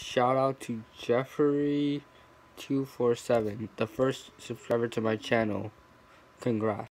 shout out to Jeffrey247, the first subscriber to my channel. Congrats.